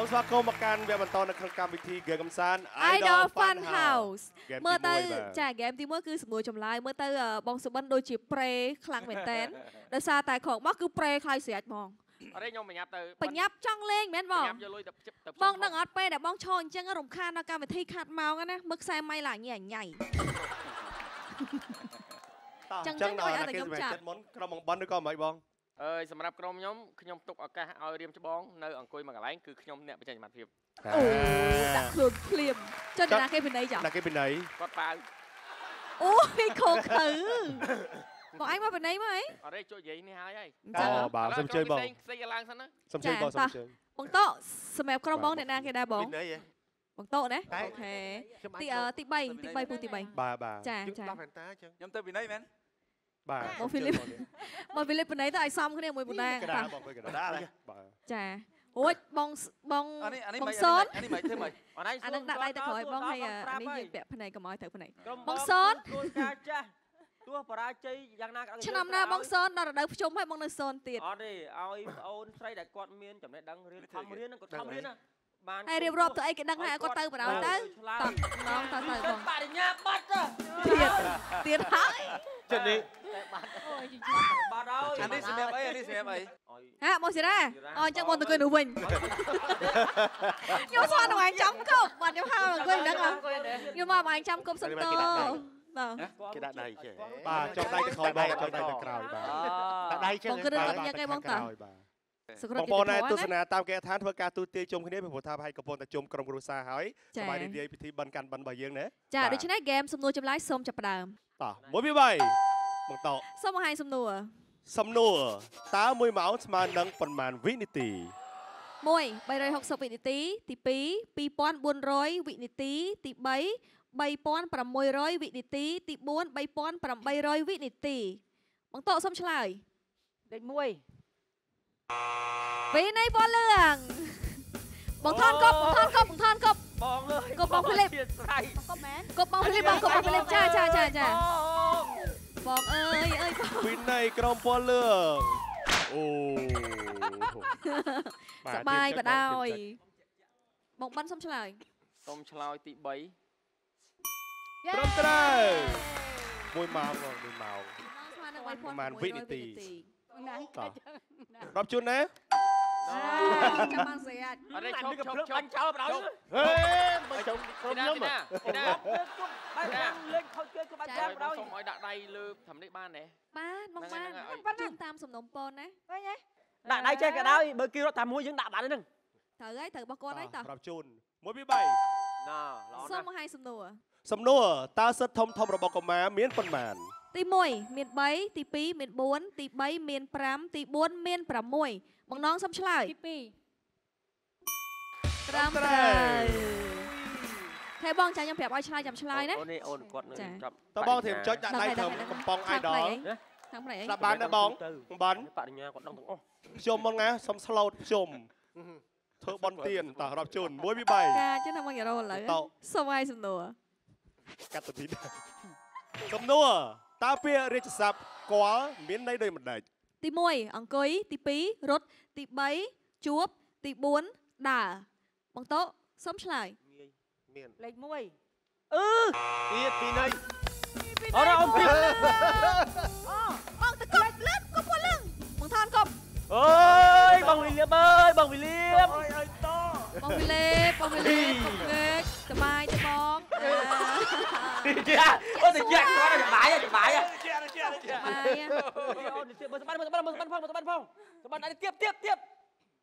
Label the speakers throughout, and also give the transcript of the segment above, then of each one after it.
Speaker 1: សូមស្វាគមន៍មកកាន់វគ្គបន្តនៅក្នុងកម្មវិធី Game កំសាន្ត
Speaker 2: Idol Fun House
Speaker 1: ហ្គេម
Speaker 2: មើលទៅ
Speaker 1: ទីមួយបាទ
Speaker 2: ចាហ្គេមទី1គឺសំណួរចម្លើយមើលទៅអឺបងសុបិនដូចជាប្រេខ្លាំងមែនតែនដោយសារតែក្រោកមកគឺប្រេខ្លាយស្រាច់ហ្មង
Speaker 3: អរេខ្ញុំបញ្ញាប់ទៅ
Speaker 2: បញ្ញាប់ចង់លេងមែនបង
Speaker 3: បញ្ញាប់យកលុយទៅទៅ
Speaker 2: បងដឹងអត់ពេលដែលបងឈរអញ្ចឹងរំខានដល់កម្មវិធីខាត់ម៉ោងណាមើលខ្សែម៉ៃឡើងញ៉ៃញ៉ៃចឹង
Speaker 1: ចឹង
Speaker 2: ចឹង
Speaker 1: ដល់
Speaker 2: ឲ្យតែ
Speaker 1: គេ
Speaker 2: ខ្ញុំ
Speaker 1: សម្រាប់
Speaker 2: ចាប់
Speaker 1: ចិត្តមុនក្រុមបងបនឬក៏មិនបង
Speaker 3: អើយសម្រាប់ក្រុមខ្ញុំខ្ញុំទុកឱកាសឲ្យរៀមច្បងនៅអង្គុយមួយកន្លែងគឺខ្ញុំអ្នកបញ្ចេញសមត្ថភាព
Speaker 2: អូដាក់ខ្លួនភ្លាមចុះអ្នកណាគេពិន័យចា
Speaker 1: ដាក់គេពីណី
Speaker 3: គាត់ប៉ាវ
Speaker 2: អូយខោខើបងឯងមកពិន័យមកអី
Speaker 3: អរេជួយនិយាយនេះហើយហើយ
Speaker 2: អញ្ចឹង
Speaker 1: អូបាទសូមជើញបង
Speaker 3: ផ្សេងឡើងសិនណា
Speaker 1: សូមជើញបងសូមជើញ
Speaker 2: បងតោសម្រាប់ក្រុមបងអ្នកណាគេដែរបង
Speaker 4: ពីណីហ៎
Speaker 2: បងតោណា
Speaker 4: តែ
Speaker 2: អូខេ
Speaker 4: ខ្ញុំអាច
Speaker 2: ទីអឺទី3ទី3ពូទី3
Speaker 1: បាទបាទ
Speaker 2: ចា
Speaker 4: យើង
Speaker 2: ចា
Speaker 4: ដោះវ៉ែនតាអញ្ចឹង
Speaker 5: ខ្ញុំទៅពីណីមែន
Speaker 1: បាទ
Speaker 2: មកហ្វីលីបមកពីលេបពិន័យទៅឲ្យសមគ្នាមួយប៉ុណ្ណា
Speaker 1: កដាបងកដាបាទ
Speaker 2: ចារួចបងសបង
Speaker 5: អានេះអានេះ
Speaker 2: បង
Speaker 5: មិន
Speaker 2: សូន
Speaker 5: អានេះមិនធ្វើមិន
Speaker 3: អរណៃ
Speaker 2: អានឹងដាក់ដៃទៅក្រោយបងហើយអានេះយើងពាក់ភ្នែកកុំឲ្យទៅភ្នែក
Speaker 6: ក្រុម
Speaker 2: បងសូន
Speaker 6: គោលការណ៍ចាស់ទោះបរាជ័យយ៉ាងណាក៏ដោយ
Speaker 2: ឆ្នាំណាបងសូនដល់រដូវភ្ជុំហើយបងនៅសូនទៀត
Speaker 6: អត់ទេឲ្យប្អូនស្រីដែលគាត់មានចំណេះដឹងរៀនខំរៀនហ្នឹងគាត់ខំរៀនណាបាន
Speaker 2: ហើយរៀបរាប់ទៅអីគេដឹងហើយឲ្យគាត់ទៅបណ្ដោយទៅ
Speaker 6: ឆ្លើយ
Speaker 2: តោះម្ដងទៅទៅបង
Speaker 6: បរិញ្ញាបត្រ
Speaker 2: ទៀតទៀតហើយ
Speaker 4: ចិត្តនេះ
Speaker 6: តែបាត់បាត់ហើយ
Speaker 5: អានេះសម្រាប់អីអានេះសម្រាប់អី
Speaker 6: ឲ្យ
Speaker 2: ហាបងស៊ីរ៉ាអអញ្ចឹងបងទៅអង្គុយនោះវិញខ្ញុំស្គាល់នឹងឯងចាំគប់បាត់ខ្ញុំហៅអង្គុយហ្នឹងខ្ញុំមកបងឯងចាំគប់សុំតបាទ
Speaker 4: គេដាក់ដៃចេះ
Speaker 1: បាទចុងដៃទៅក្រោយបងចុងដៃទៅក្រោយបាទ
Speaker 4: ដាក់ដៃចេះ
Speaker 2: បងគឺរឿងអត់ញ៉ាំគេបងតា
Speaker 1: បាទ
Speaker 2: សុខ
Speaker 1: បង
Speaker 2: ភាព
Speaker 1: ប្អូនណែ
Speaker 2: ណា
Speaker 1: ទស្សនាតាមគេឋានធ្វើការទូទាយជុំគ្នាពីព្រោះថាហើយកំពុងតែជុំក្រុមគ្រួសារហើយស
Speaker 2: ចា
Speaker 1: ប្បាយរីករាយពិធីបិណ្ឌកាន់បិណ្ឌរបស់យើងណា
Speaker 2: ចាដូច្នេះហ្គេមសំណួរចម្លើយសូមចាប់ផ្ដើម
Speaker 1: តោះមួយពី3បងតោ
Speaker 2: សូមបង្ហាញសំណួរ
Speaker 1: សំណួរតើ1ម៉ោងស្មើនឹងប៉ុន្មានវិនាទី
Speaker 2: 1 360វិនាទីទី2 2400វិនាទីទី3 3600វិនាទីទី4 3800វិនាទីបងតោសុំឆ្លើយ
Speaker 6: លេខ1
Speaker 2: វិន័យពណ៌លឿងបងថនកប់បងថនកប់បងថនកប់
Speaker 6: បងអើយ
Speaker 2: គប់បងហ្វីលីប
Speaker 6: ទៀតស្រ័យ
Speaker 2: កប់មែនកប់បងហ្វីលីបបងកប់បងហ្វីលីបចាចាចាចា
Speaker 6: បង
Speaker 2: បងអើយអើយបង
Speaker 1: វិន័យក្រុមពណ៌លឿងអូបាទ
Speaker 2: សបាយ
Speaker 1: ទៀម
Speaker 2: ប
Speaker 1: ចិត្ត
Speaker 2: ដ
Speaker 1: បង
Speaker 2: យ
Speaker 1: ទៀមចិត្ត
Speaker 2: បងបិនសុំឆ្លើយ
Speaker 3: សូមឆ្លើយទី3
Speaker 1: ត្រឹមត្រូវ1ម៉ោងបង1ម៉ោង
Speaker 2: ស្មើនឹង
Speaker 1: ប្រហែលវិនាទី
Speaker 2: ណា
Speaker 1: តោះរាប់ជូនណា
Speaker 2: ចាំបានស្រាច់
Speaker 3: អរេឈប់ឈប់ឈ
Speaker 6: បា
Speaker 3: ប់
Speaker 6: ញ់ចោលបដ
Speaker 1: ហេ
Speaker 6: យ
Speaker 1: មិនចង់ក្រុម
Speaker 3: ទីណា
Speaker 1: ខ្ញុំ
Speaker 3: ទីណាទីណា
Speaker 6: បែរខាងលេងខូចគេក៏បាច់ចោលបដ
Speaker 3: បង
Speaker 6: យ
Speaker 3: សូមឲ្យដាក់ដៃលើធ្វើនេះបានទេ
Speaker 2: បានបងបាន
Speaker 3: ហ្នឹងហើយ
Speaker 2: ជូនតាមសំណុំពនណា
Speaker 6: ដាក់ដៃចេះក៏ដោយបើគេរត់តែមួយយើងដាក់បាត់ហ្នឹង
Speaker 2: ត្រូវហើយត្រូវរបស់គាត់ហើយតោះ
Speaker 1: រាប់ជូន1ពី3
Speaker 6: ណាល្អ
Speaker 2: សូម
Speaker 6: ណាស់
Speaker 2: បង្ហាញសំណួរ
Speaker 1: សំណួរតើសិទ្ធធំធំរបស់កុមារមានប៉ុន្មាន
Speaker 2: ទី1មាន3ទី2មាន4ទី3មាន5ទី4មាន6បងនងសុំឆ្លើយ
Speaker 7: ទី2
Speaker 2: ត្រឹមត្រូវហើយបងចាខ្ញុំប្រាប់ឲ្យឆ្លើយចាំឆ្លើយណា
Speaker 6: អូននេះអូនគាត់នៅ
Speaker 2: ចា
Speaker 6: ចាប់
Speaker 1: តើបងធៀមចុចដាក់ដៃធ្វើកំប៉ុងអាយដល
Speaker 2: ខាងផ្នែកអី
Speaker 1: ស្ដាប់បានទេបងបងបាន
Speaker 6: បរិញ្ញាគាត់ដឹងទាំងអស់
Speaker 1: ភ្ជុំមកណាសុំស្លូតភ្ជុំធ្វើបន់ទៀនតោះរាប់ជូន1ពី3
Speaker 2: ចាចឹងណាមកយករឥឡូវ
Speaker 1: តោ
Speaker 2: សូមឲ្យសំណួរ
Speaker 1: កាត់ទៅទីដែរសំណួរ តើពាក្យរាជស័ព្ទគាល់មានន័យដូចម្ដេច
Speaker 2: ទី1អង្គុយទី2រត់ទី3ជួបទី4ដើរបងតោសូមឆ្លើយ
Speaker 4: មាន
Speaker 6: លេខ1អឺ
Speaker 4: ទៀតពីណី
Speaker 6: អរអូនទៀត
Speaker 2: បងតកប់លឿនកប់ពលឹងបងថនកប់
Speaker 6: អើយបងវិលៀមអើយបងវិលៀម
Speaker 2: បងវិលេបបងវិលេបកុំងើកសบายទេបងអា
Speaker 6: អូនទៅចាក់គាត់ទៅបាយទៅបាយ
Speaker 2: បាយ
Speaker 6: អូនទៀតមើលសបានមើលសបានមើលសបានផងមើលសបានផងសបានអីទៀតទៀតទៀត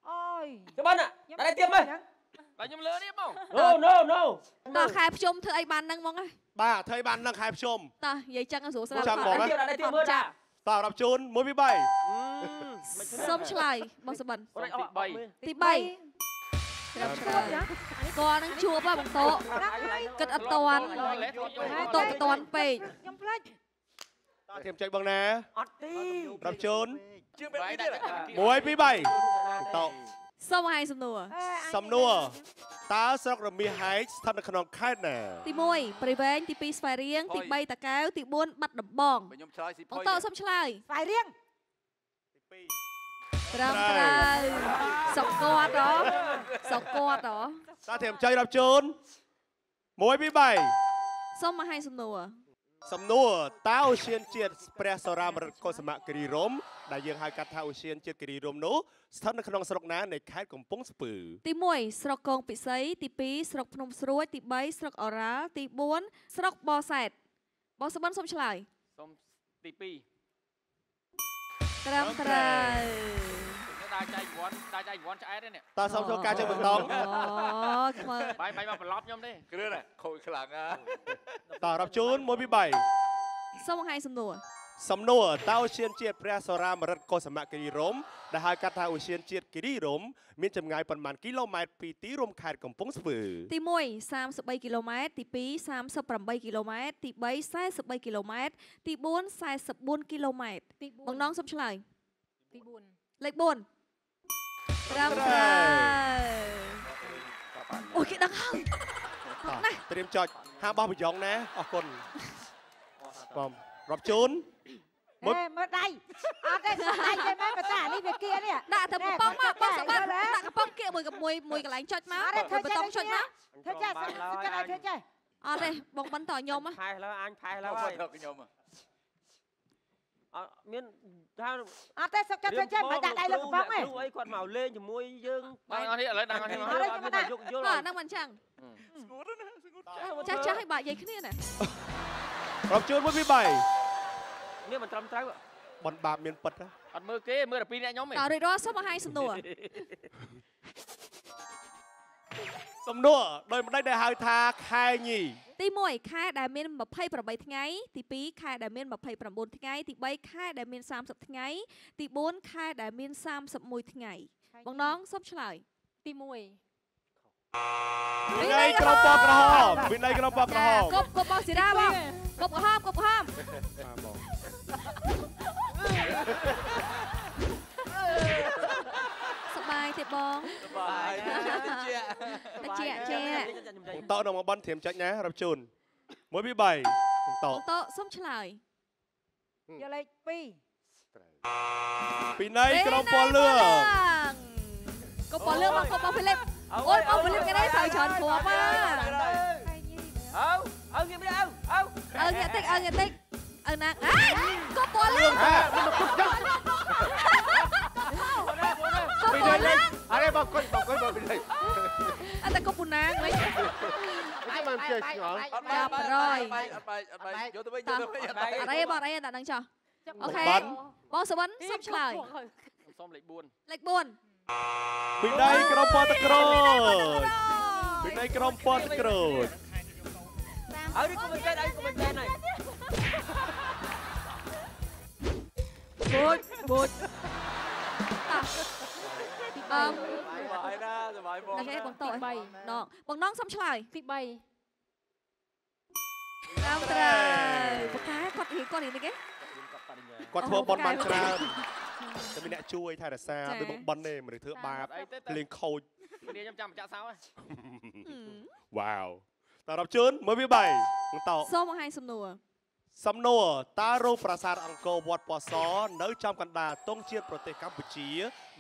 Speaker 7: អូយ
Speaker 6: សបានអីទៀតមើល
Speaker 3: បាទខ្ញុំលើនេះបង
Speaker 6: No no no
Speaker 2: តើខែភ្ជុំធ្វើអីបានហ្នឹងហ្មងហ៎
Speaker 1: បាទធ្វើឲ្យបាននឹងខែភ្ជុំ
Speaker 2: តើនិយាយចឹងស្រួលស្ដាប់
Speaker 1: ចាំហ្មង
Speaker 6: អីទៀតអីទៀតមើលតា
Speaker 1: តោះរាប់ជូន1ពី3
Speaker 2: សូមឆ្លើយបងសុបិន
Speaker 3: សូមទី3
Speaker 2: ទី3ត្រឹមត្រូវគាត់នឹងជួបហ៎បងតោគិតអត់តាន់
Speaker 3: លេសខ្ញុំ
Speaker 2: តោអត់តាន់ពេក
Speaker 7: ខ្ញុំផ្លេច
Speaker 1: តើ ធៀមចុចបងណា
Speaker 6: អត់ទេ
Speaker 1: រាប់ជូន
Speaker 5: ជឿបែប
Speaker 3: បាយ
Speaker 5: នេះ
Speaker 3: ដាក់
Speaker 5: ទៀត
Speaker 1: 1ពី3តោ
Speaker 2: សូមបង្ហាញសំណួរ
Speaker 1: សំណួរតើស្រុករមាសហែកស្ថិតនៅក្នុងខេត្តណា
Speaker 2: ទី1ព្រៃវែងទី2ស្វាយរៀងទី3តាកែវទី4បាត់ដំបង
Speaker 5: បើខ្ញុំឆ្លើយស៊ី
Speaker 2: ប
Speaker 5: ផុ
Speaker 2: ង
Speaker 5: យ
Speaker 2: តោសុំឆ្លើយ
Speaker 7: ស្វាយរៀង
Speaker 1: ទី2
Speaker 2: ត្រឹមត្រូវសុកគាត់ហ៎សុកគាត់ហ៎
Speaker 1: តាធៀមចុយរាប់ជូន1 2 3
Speaker 2: សូមមកឲ្យសំណួរ
Speaker 1: សំណួរតើអូសៀនជាតិព្រះសរាមរិទ្ធកុសមគិរីរម្យដែលយើងហៅកាត់ថាអូសៀនជាតិគិរីរម្យនោះស្ថិតនៅក្នុងស្រុកណានៃខេត្តកំពង់ស្ពឺ
Speaker 2: ទី1ស្រុកកងពិសីទី2ស្រុកភ្នំស្រួយទី3ស្រុកអូរ៉ាល់ទី4ស្រុកបសែតបងសុបិនសូមឆ្លើយ
Speaker 3: សុំទី2
Speaker 2: ត្រឹមត្រូវ
Speaker 3: ដើរចែកវ័នដើរចែកវ័នឆ្អែតទេនេះ
Speaker 1: តើសូមចូលការចុចប៊ូតុង
Speaker 2: អូខ្មើ
Speaker 3: បាយបាយមកប្រឡប់ខ្ញុំទេ
Speaker 5: គ្រឿងខូចខ្លាំងណា
Speaker 1: តើរាប់ជូន1 2 3
Speaker 2: សូមមកឲ្យសំណួរ
Speaker 1: សំណួរតើអូសៀនជាតិព្រះសរាមរិទ្ធកុសមគិរីរម្យដែលហៅកាត់ថាអូសៀនជាតិគិរីរម្យមានចម្ងាយប៉ុន្មានគីឡូម៉ែត្រពីទីរួមខេត្តកំពង់ស្ពឺ
Speaker 2: ទី1 33គីឡូម៉ែត្រទី2 38គីឡូម៉ែត្រទី3 43គីឡូម៉ែត្រទី4 44គីឡូម៉ែត្រ
Speaker 7: ទី
Speaker 2: បងនងសូមឆ្លើយ
Speaker 7: ទី4
Speaker 2: លេខ4 ត្រឹមត្រូវអូយគេដឹងហើយ
Speaker 1: តោះត្រៀមចុចហាមបោះប្រយ៉ងណាអរគុណបងរាប់ជូនមុ
Speaker 8: មើ
Speaker 1: ត
Speaker 8: លមើលដៃអត់ទេដៃទេមែនបើតានេះវាគៀនេះ
Speaker 2: ដាក់ទៅកំប៉ុងមកបងសុបាត់
Speaker 8: មើល
Speaker 2: ដាក់កំប៉ុងគៀកមួយមួយមួយកន្លែងចុចមក
Speaker 8: អត់ទេធ្វើ
Speaker 2: ប
Speaker 8: ចេះ
Speaker 2: តងចុចមក
Speaker 8: ធ្វើចេះសិនសិនឲ្យធ្វើចេះ
Speaker 2: អត់ទេបងបិនតខ្ញុំហ៎
Speaker 6: ផែឡើយអញផែឡើ
Speaker 5: មក
Speaker 6: យ
Speaker 5: គាត់ទៅខ្ញុំ
Speaker 6: អត់មានថា
Speaker 8: អត់ទេសុកចេះធ្វើចេះមិនដាក់ដៃលើកំប៉ុងទេ
Speaker 6: គ្រូអីគាត់មកលេងជាមួយយើង
Speaker 3: ដល់អស់នេះឥឡូវដល់អស់នេះមក
Speaker 8: អត់ទេ
Speaker 6: អត់មានតែយកយល់
Speaker 2: អ่าហ្នឹងមិនចឹង
Speaker 5: ស្ងួតណាស្ងួត
Speaker 2: ចាស់ចាស់ឲ្យបាក់យាយគ្នាណា
Speaker 1: រាប់ជូន1 2 3
Speaker 6: នេះមិនត្រឹមត្រូវ
Speaker 1: បនបាបមានពិតណា
Speaker 3: អត់មើលគេមើលតែពីរអ្នកខ្ញុំឯង
Speaker 2: តើរួចរាល់សូមមកឲ្យសំណួរ
Speaker 1: សំណួរដោយម្ដេចដែលហៅថាខែញី
Speaker 2: ទី1ខែដែលមាន28ថ្ងៃទី2ខែដែលមាន29ថ្ងៃទី3ខែដែលមាន30ថ្ងៃទី4ខែដែលមាន31ថ្ងៃបងនងសូមឆ្លើយ
Speaker 7: ទី1
Speaker 1: វិន័យក្រមពណ៌ក្រហមវិន័យក្រមពណ៌ក្រហម
Speaker 2: គប់គប់បងស៊ីរ៉ាបងគប់ក្រហមគប់ក្រហម
Speaker 1: បាទបង
Speaker 2: សប្បាយ ទេបង
Speaker 5: បាយណាតិច
Speaker 2: តិចជា
Speaker 1: បងតោនៅមកបនត្រៀមចុចណារាប់ជូន1 2 3បងតោ
Speaker 2: បងតោសូមឆ្លើយ
Speaker 8: យកលេខ2
Speaker 1: វិន័យក្រមពណ៌លឿង
Speaker 2: គប់ពណ៌លឿងមកគប់បងហ្វីលីបអូយបងហ្វីលីបគេនេះត្រូវច្រើនព្រមមក
Speaker 6: អើអើងៀមនេះអើអើ
Speaker 2: អើងាកតិចអើងាកតិចអើណាអើគប់ពណ៌លឿង
Speaker 1: ហា
Speaker 2: គប់ពណ៌លឿង
Speaker 4: អរេបងគុណបងគុណបងពីនេះ
Speaker 2: អត់តែគប់ពូណាងវិញ
Speaker 4: អត់បានចេះឆ្ងល់
Speaker 5: អត់បាយអត់បាយអត់បាយអត់បាយយកទៅវិញយកទៅវិញអត់បាយ
Speaker 2: អរេបងអរេតែនឹងចោះអូខេ
Speaker 1: បាន
Speaker 2: បងសវណ្ណសូមឆ្លើយ
Speaker 3: សុំលេខ4
Speaker 2: លេខ4
Speaker 1: វិន័យក្រមពណ៌តក្រូចវិន័យក្រមពណ៌តក្រូច
Speaker 6: អើនេះកុំមែនអីកុំមែនហើយ
Speaker 2: បូចបូចតោះអឺ
Speaker 5: បាយណាសបាយបង
Speaker 2: ដល់គេបងតោះ
Speaker 7: ទី
Speaker 2: ណងបងណងសុំឆ្លើយ
Speaker 7: 3ទី3
Speaker 2: តាមត្រូវបកាគាត់រៀងគាត់រៀងនេះគេ
Speaker 1: គាត់ធ្វើបនបានច្រើនតែមានអ្នកជួយថែរក្សាដូចបងបនទេមនុស្សធ្វើបាប
Speaker 3: អីទៅ
Speaker 1: លេងខូច
Speaker 3: គ្នាខ្ញុំចាំម្ចាក់សោហ៎
Speaker 1: វ៉ាវតើរាប់ជូន1 2 3បងតោ
Speaker 2: សូមបង្ហាញសំណួរ
Speaker 1: សំណួរតើរូបប្រាសាទអង្គរវត្តពណ៌សនៅចំកណ្ដាលទង់ជាតិប្រទេសកម្ពុជា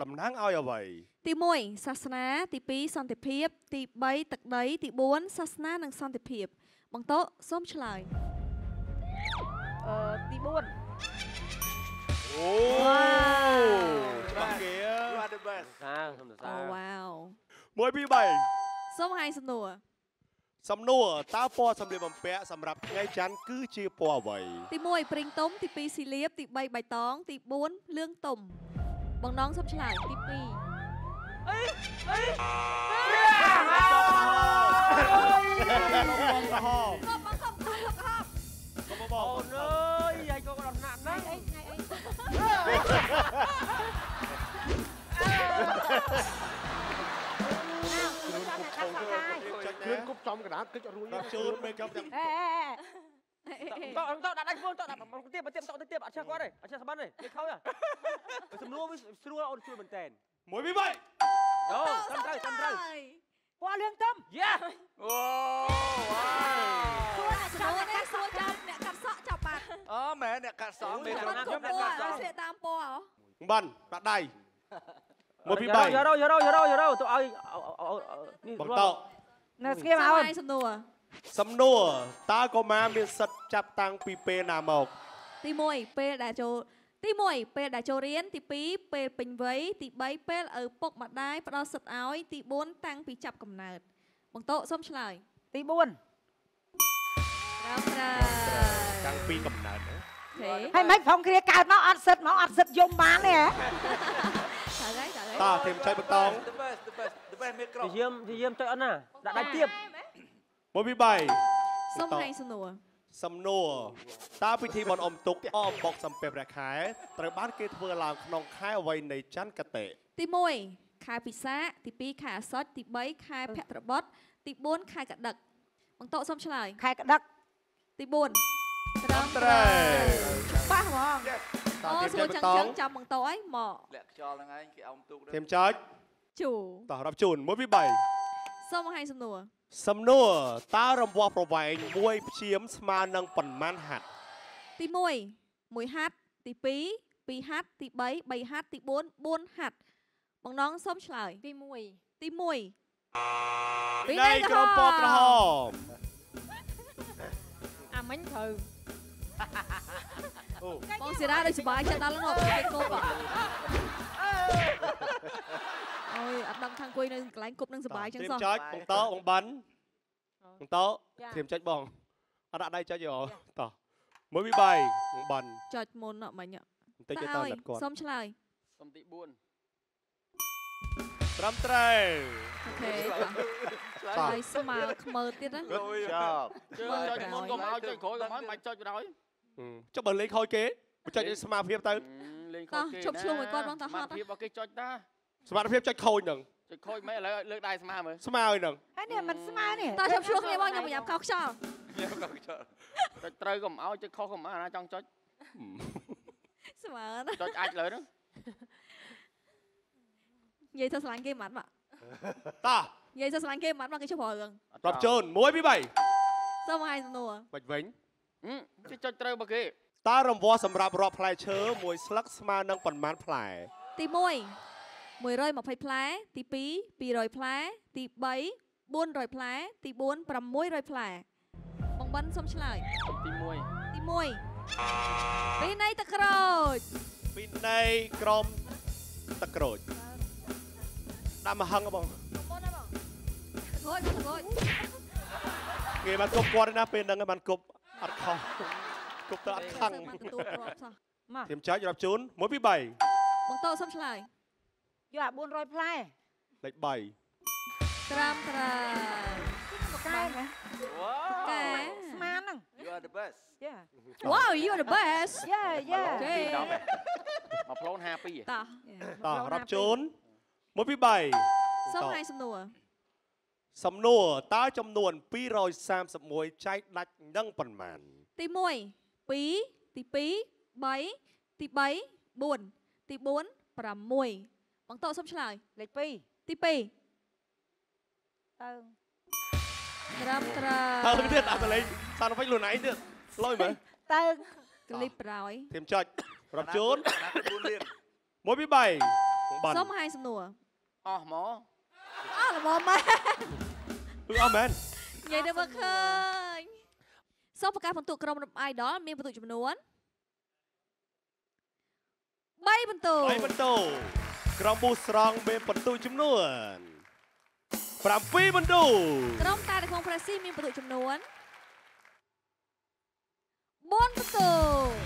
Speaker 1: តំណាងឲ្យអ្វី
Speaker 2: ទី1សាសនា ទី2សន្តិភាព ទី3ទឹកដី ទី4សាសនានិងសន្តិភាព បងតោសូមឆ្លើយ
Speaker 8: អឺទី4
Speaker 1: អូ
Speaker 2: វ៉ាវ
Speaker 1: បាក់គេ
Speaker 5: you are the best
Speaker 6: សាសុំទៅ
Speaker 2: អូ
Speaker 6: សា
Speaker 2: វ៉ាវ
Speaker 1: 1 2 3
Speaker 2: សូមបង្ហាញសំណួរ
Speaker 1: សំណួរតើពណ៌សម្លៀកបំពាក់សម្រាប់ថ្ងៃច័ន្ទគឺជាពណ៌អ្វី
Speaker 2: ទី1ព្រីងទុំទី2ស៊ីលៀបទី3បៃតងទី4លឿងទុំបងណងសូមឆ្លើយទី2
Speaker 1: ក្រហម
Speaker 2: កុំបងកុំ
Speaker 4: គិចរួច
Speaker 1: រាប់ជូនមេកប់ទាំង
Speaker 8: អេអេ
Speaker 6: តោតតដាក់ដៃខ្លួនតដាក់មកទៀតមកទៀតតទៅទៀតអត់ឆាស់គាត់ទេអត់ឆាស់ស្បានទេគេខោយសំនួរវាស្រួលអូនជួយមែនតែន
Speaker 1: 1 2 3
Speaker 6: យោត្រឹមត្រូវត្រឹមត្រូវ
Speaker 8: ពណ៌លឿងទុំ
Speaker 6: យ៉ា
Speaker 5: អូវ៉ា
Speaker 2: ស្រួលស្រួលនេះស្រួលចាំអ្នកកាត់សក់ចាប់បាត់
Speaker 5: អូមែនអ្នកកាត់សក់
Speaker 2: ខ្ញុំ
Speaker 5: មាន
Speaker 2: ខ្ញុំ
Speaker 5: ខ្ញុំ
Speaker 2: ខ្ញុំ
Speaker 5: អ្នក
Speaker 2: កា
Speaker 5: កា
Speaker 2: ត់
Speaker 5: ត់សក់
Speaker 2: ស្លៀកតាមពណ៌ហ៎
Speaker 1: បានដាក់ដៃមួយពី
Speaker 6: យករោ
Speaker 1: 3
Speaker 6: យករោយករោយករោយករោទៅឲ្យនេះ
Speaker 1: បងតោ
Speaker 8: នៅស្គៀម
Speaker 2: សុំ
Speaker 8: ឲ្យ
Speaker 2: ឲ្យសំណួរ
Speaker 1: សំណួរតើកុមារមានសិទ្ធិចាប់តាំងពីពេលណាមក
Speaker 2: ទី1ពេលដែលចូលទី1ពេលដែលចូលរៀនទី2ពេលពេញវ័យទី3ពេលឪពុកម្ដាយផ្ដល់សិទ្ធិឲ្យទី4តាំងពីចាប់កំណើតបងតោសុំឆ្លើយ
Speaker 8: ទី4
Speaker 2: ត្រឹមត្រូវ
Speaker 1: តាំងពីកំណើតណា
Speaker 2: អូខេ
Speaker 8: ហើយមិនផងគ្រាកើតមកអត់សិតមកអត់សិតយំបានទេហ៎
Speaker 2: ត្រូវហើយត្រូវហើយ
Speaker 1: តើធីមចៃបតង
Speaker 5: The best the best the best មេក្រូ
Speaker 6: ជាយាមជាយាមចុចអត់ណាដាក់ដៃទៀប
Speaker 1: មួយពី3
Speaker 2: សុំឲ្យសំណួរ
Speaker 1: សំណួរតើពិធីបន់អុំទុកអមបុកសំពះព្រះខែត្រូវបានគេធ្វើឡើងក្នុងខែអ្វីនៃច័ន្ទកតិ
Speaker 2: ទី1ខែពិសាខទី2ខែអាសត់ទី3ខែភទ្របទទី4ខែកដឹកបងតោសុំឆ្លើយ
Speaker 8: ខែក្តឹក
Speaker 2: ទី4ត្រឹម
Speaker 1: ត្រូវ
Speaker 8: ប៉ះហ្មង
Speaker 1: តើ
Speaker 2: អូ
Speaker 1: ធីម
Speaker 2: ស្រួ
Speaker 1: ចៃ
Speaker 2: ល
Speaker 1: ប
Speaker 2: ចឹង
Speaker 1: ត
Speaker 2: ចឹ
Speaker 1: ង
Speaker 2: ងចាំបងតោឲ្យមក
Speaker 5: លាក់ខ្យល់ហ្នឹងឯងគេអោមទុក
Speaker 1: ធីមចៃ
Speaker 2: ជូ
Speaker 1: តោះរាប់ជូនមួយពី3
Speaker 2: សុំឲ្យសំណួរ
Speaker 1: សំណួរតើរង្វាស់ប្រវែងមួយព្យាមស្មើនឹងប៉ុន្មានហាត់
Speaker 2: ទី1 1ហាត់ទី2 2ហាត់ទី3 3ហាត់ទី4 4ហាត់បងណងសុំឆ្លើយ
Speaker 7: ទី1
Speaker 2: ទី1
Speaker 1: នៃក្រុមពណ៌ក្រហម
Speaker 7: អាមិញត្រូវ
Speaker 1: អូ
Speaker 2: បងសេរាដូចសុបាយចិត្តដល់ហ្នឹងគេគប់ អ่ะអូយអត់ដឹងខាងគួយនៅកន្លែងគប់នឹងសុបាយចឹង
Speaker 1: ធី
Speaker 2: សោះ
Speaker 1: មចុចបងតោបងបានបងតោធីមចុចបងអត់ដាក់ដៃចុចយោតោះមួយពី3បងបាន
Speaker 2: ចុចមុនអត់មិញ
Speaker 1: បន្តិច
Speaker 2: តើ
Speaker 1: ទៅតើ
Speaker 2: ឲ្យ
Speaker 1: ដាក់គាត់
Speaker 2: សុំឆ្លើយ
Speaker 3: សុំទី4
Speaker 1: ត្រឹមត្រូវ
Speaker 2: អូខេ
Speaker 1: តោះ
Speaker 2: ហើយស្មើខ្មើទៀតណា
Speaker 4: ចប់
Speaker 3: ជើចុចមុនកុំឲ្យចុចក្រោយកុំឲ្យមិនចុចក្រោយ
Speaker 1: ចុះបើលេខខូចគេបើចុចឲ្យស្មារភាពទៅ
Speaker 3: លេង
Speaker 2: តោះជប់ឆ្លោះមួយគាត់បងតោះហត់
Speaker 3: ភាពរបស់គេចុចតា
Speaker 1: សមត្ថភាពចុចខូចហ្នឹង
Speaker 3: ចុចខូចមិនឥឡូវលើកដៃស្មាមើល
Speaker 1: ស្មើឲ្យហ្នឹង
Speaker 8: ហើយនេះមិនស្មើនេះ
Speaker 2: តោះជប់ឆ្លោះគ្នាបងខ្ញុំប្រញាប់ខោខ្យល់
Speaker 5: ខ្ញុំក៏ខ្យល់
Speaker 3: ចុចត្រូវកុំឲ្យចុចខុសកុំឲ្យអាណាចង់ចុច
Speaker 2: ស្មើណា
Speaker 3: ចុចអាចលើហ្នឹង
Speaker 2: និយាយទៅស្រឡាញ់គេមិនអត់មក
Speaker 1: តោះ
Speaker 2: និយាយទៅស្រឡាញ់គេមិនអត់មកគេជប់ប្រើរឿង
Speaker 1: រាប់ជូន1ពី3
Speaker 2: សុំឲ្យសំណួរ
Speaker 1: បាច់វិញ
Speaker 3: គេចុចត្រូវរបស់គេ
Speaker 1: តើរង្វាស់សម្រាប់រាប់ផ្លែឈើមួយស្លឹកស្មើនឹងប៉ុន្មានផ្លែ
Speaker 2: ទី1 120ផ្លែទី2 200ផ្លែទី3 400ផ្លែទី4 600ផ្លែបងបិនសុំឆ្លើយ
Speaker 3: ទី1
Speaker 2: ទី1ពីនៃទឹកក្រូច
Speaker 1: ពីនៃក្រមទឹកក្រូចដាក់មកហឹងហ៎បង
Speaker 2: ក្រូចក្រូច
Speaker 1: គេបានគប់គាត់ឯណាពេលហ្នឹងឯងបានគប់អត់ខុស គប់ទៅអត់ខឹង
Speaker 2: មិនទទួលគ្រាប់សោះ
Speaker 8: មក
Speaker 1: ធៀមចុចរាប់ជូន1ពី3
Speaker 2: បងតោសុំឆ្លើយ
Speaker 8: យកអា400ផ្លែ
Speaker 1: លេខ3
Speaker 2: ត្រាំត្រាំ
Speaker 8: កែណា
Speaker 2: កែ
Speaker 8: ស្មានហ្នឹង
Speaker 5: You are the best
Speaker 8: យ៉ា
Speaker 2: Wow you are the best
Speaker 8: យ៉ាយ៉ា
Speaker 2: អូខេ
Speaker 3: ពី10មកផ្លូន52
Speaker 2: តោះ
Speaker 1: តោះរាប់ជូន1ពី3
Speaker 2: សុំឲ្យសំណួរ
Speaker 1: សំណួរតើចំនួន231ចែកដាច់នឹងប៉ុន្មាន
Speaker 2: ទី1 2ទី2 3ទី3 4ទី4 6បងតោសុំឆ្លើយ
Speaker 8: លេខ2
Speaker 2: ទី2
Speaker 8: ទៅ
Speaker 2: ត្រាំត្រា
Speaker 1: តើទៀតអត់ទៅលេងសានវិញខ្លួនឯងទៀតលុយមើល
Speaker 8: ទៅ
Speaker 2: ក្លីបប្រោយ
Speaker 1: ធៀមចុចរាប់ជូន
Speaker 5: ណាក្បួនលៀន
Speaker 1: 1ពី3បងបាន
Speaker 2: សុំឲ្យសំណួរ
Speaker 3: អស់មក
Speaker 2: អស់ល្មមម៉ែ
Speaker 1: គឺអត់មែន
Speaker 2: និយាយទៅមើលឃើញ សូមប្រកាសបន្ទុកក្រុមរំ idol មានបន្ទុកចំនួន3បន្ទុក
Speaker 1: 3បន្ទូក្រុមប៊ូស្រង់មានបន្ទូចំនួន7បន្ទូ
Speaker 2: ក្រុមតាតែក្នុង Pressy មានបន្ទុកចំនួន4បន្